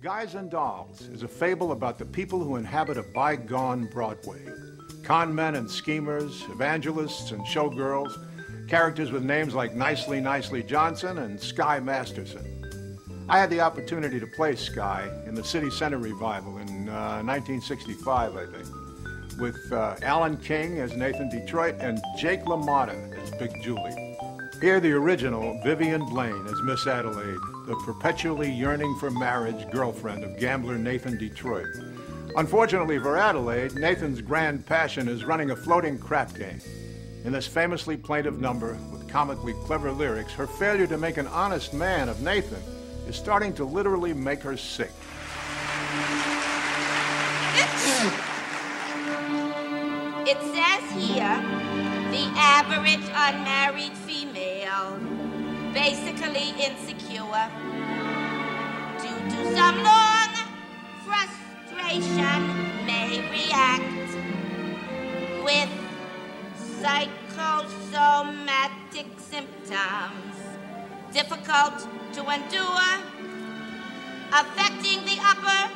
Guys and Dolls is a fable about the people who inhabit a bygone Broadway. Con men and schemers, evangelists and showgirls, characters with names like Nicely Nicely Johnson and Sky Masterson. I had the opportunity to play Sky in the City Center revival in uh, 1965, I think, with uh, Alan King as Nathan Detroit and Jake LaMotta as Big Julie. Here, the original Vivian Blaine as Miss Adelaide, the perpetually yearning for marriage girlfriend of gambler Nathan Detroit. Unfortunately for Adelaide, Nathan's grand passion is running a floating crap game. In this famously plaintive number, with comically clever lyrics, her failure to make an honest man of Nathan is starting to literally make her sick. It says here, the average unmarried female, basically insecure, due to some long frustration, may react with psychosomatic symptoms. Difficult to endure, affecting the upper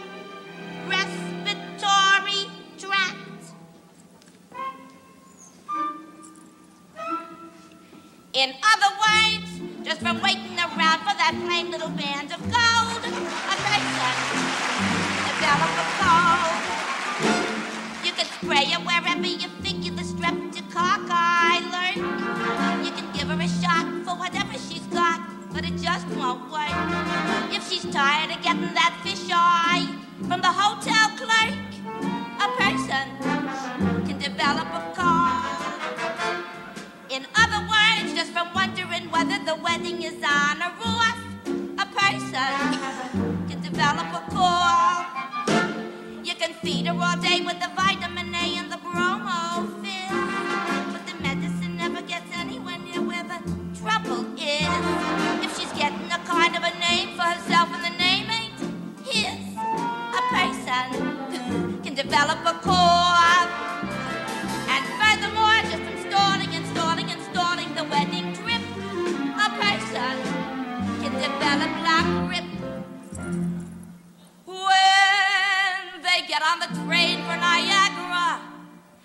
In other words, just from waiting around for that plain little band of gold, a person develop a cold. You can spray her wherever you think you're the streptococci lurk. You can give her a shot for whatever she's got, but it just won't work. If she's tired of getting that fish eye from the hotel clerk, wedding a person can develop a cold. You can feed her all day with the vitamin A and the Bromo Fizz, but the medicine never gets anywhere near where the trouble is. If she's getting a kind of a name for herself and the name ain't his, a person can develop a cold. Get on the train for Niagara,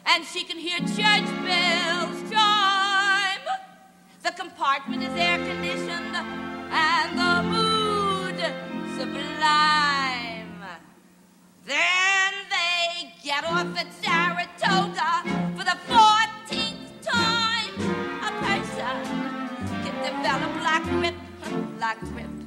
and she can hear church bells chime, the compartment is air conditioned, and the mood sublime. Then they get off at Saratoga for the 14th time. A person can develop la grippe, la grippe,